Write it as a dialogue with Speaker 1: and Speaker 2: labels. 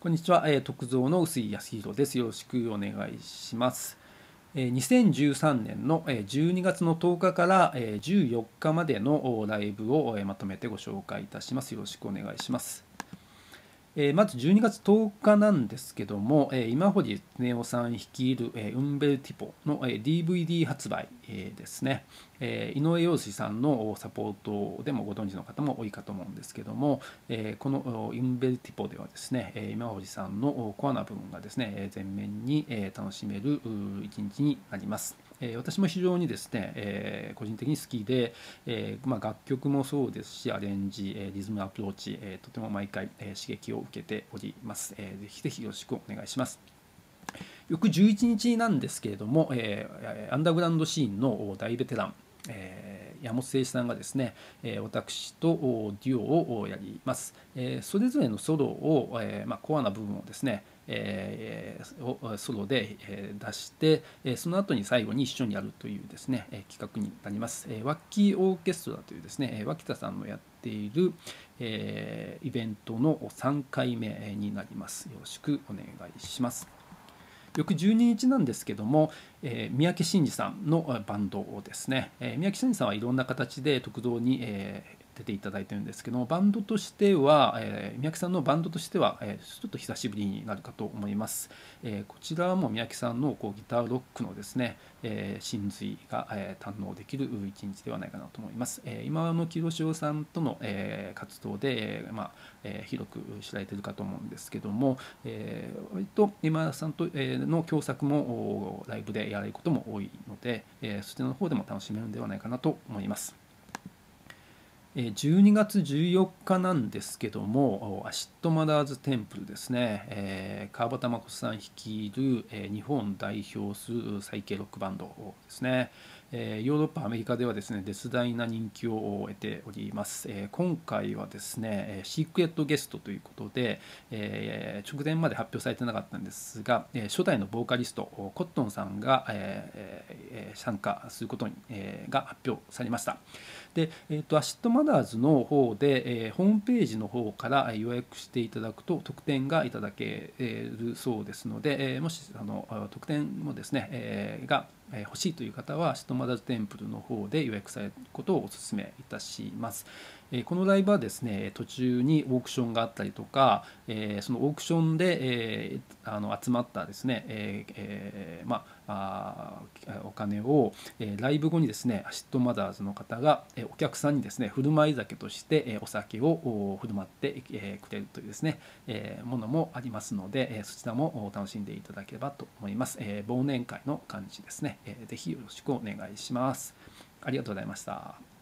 Speaker 1: こんにちは、えー、徳蔵の臼井康弘です。よろしくお願いします。えー、2013年の12月の10日から14日までのライブをまとめてご紹介いたします。よろしくお願いします。えー、まず12月10日なんですけども、えー、今堀恒夫さん率いる、えー、ウンベルティポの、えー、DVD 発売、えー、ですね、えー、井上陽水さんのサポートでもご存知の方も多いかと思うんですけども、えー、このインベルティポではですね、今堀さんのコアな部分がですね全面に、楽しめる一日になります。え私も非常にですね、え個人的に好きで、えまあ、楽曲もそうですしアレンジ、えリズムアプローチ、えとても毎回、え刺激を受けております、えー、ぜひぜひよろしくお願いします。翌11日なんですけれども、えー、アンダーグラウンドシーンの大ベテラン、えー、山本誠一さんがですね、えー、私とデュオをやります、えー、それぞれのソロを、えーまあ、コアな部分をですねえー、ソロで、出して、その後に最後に一緒にやるというですね、企画になります、ワッキーオーケストラというですね脇田さんのやっている、えイベントの3回目になります。よろしくお願いします。翌12日なんですけども、えー、三宅伸二さんのバンドをですね、えー、三宅伸二さんはいろんな形で特道に、えー、出ていただいてるんですけどもバンドとしては、えー、宮城さんのバンドとしては、えー、ちょっと久しぶりになるかと思います、えー、こちらも宮城さんのこうギターロックのですね、えー、真髄が、えー、堪能できる一日ではないかなと思います、えー、今の清志郎さんとの、えー、活動で、まあえー、広く知られてるかと思うんですけども、えー、割と今田さんと、え、の共作もライブでやられることも多いので、えー、そちらの方でも楽しめるんではないかなと思います。12月14日なんですけども Acid Mothers Temple ですね、えー、河端一さん率いる、えー、日本代表するサイケロックバンドですね、えー、ヨーロッパアメリカではですね絶大な人気を得ております、えー、今回はですねシークレットゲストということで、えー、直前まで発表されてなかったんですが、え初代のボーカリストコットンさんが、え参加することに、えが発表されました。で、えーと、 Acid Mothers の方で、えホームページの方から予約していただくと特典がいただけるそうですので、えもしあの特典もですね、えが欲しいという方は Acid Mothers Temple の方で予約されることをお勧めいたします。このライブはですね途中にオークションがあったりとかそのオークションであの集まったですねえまあお金をライブ後にですね Acid Mothers の方がお客さんにですね振る舞い酒としてお酒を振る舞ってくれるというですねものもありますのでそちらも楽しんでいただければと思います。忘年会の感じですね。ぜひよろしくお願いします。ありがとうございました。